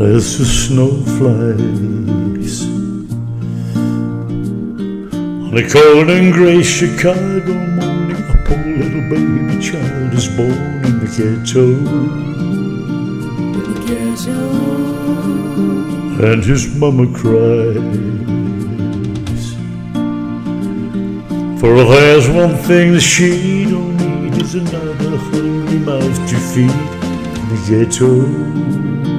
as the snow flies. On a cold and gray Chicago morning, a poor little baby child is born in the ghetto. And his mama cries. For there's one thing that she don't need is another hungry mouth to feed in the ghetto.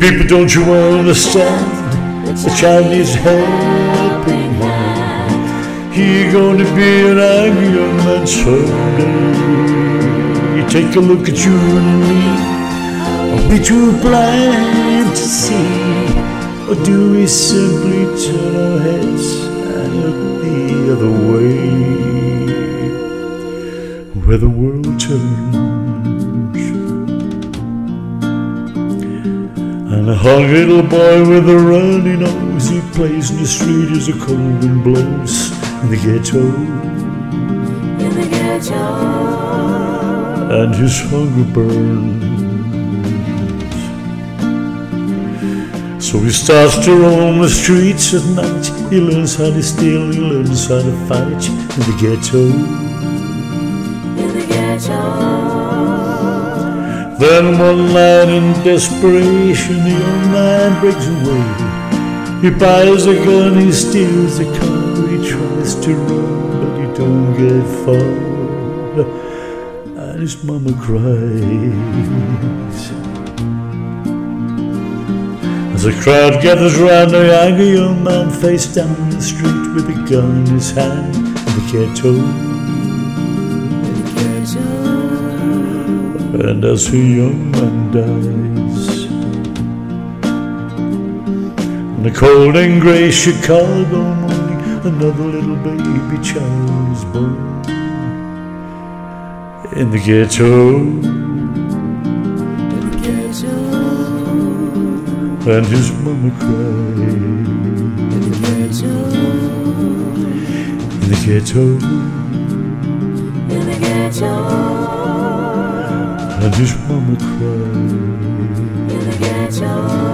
People, don't you understand? The child needs helping hand. He gonna be an angry young man someday. Take a look at you and me. Are we too blind to see? Or do we simply turn our heads and look the other way? Where the world turns. And a hungry little boy with a runny nose, he plays in the street as the cold wind blows in the ghetto. In the ghetto And his hunger burns. So he starts to roam the streets at night. He learns how to steal, he learns how to fight In the ghetto in the ghetto. Then one night in desperation, the young man breaks away. He buys a gun, he steals a car, he tries to run, but he don't get far. And his mama cries. As the crowd gathers round the angry young man face down the street with a gun in his hand in the ghetto. And as a young man dies. In the cold and grey Chicago morning Another little baby child is born. In the ghetto. In the ghetto. And his mama cried. In the ghetto. In the ghetto. In the ghetto And his mama cried In the ghetto.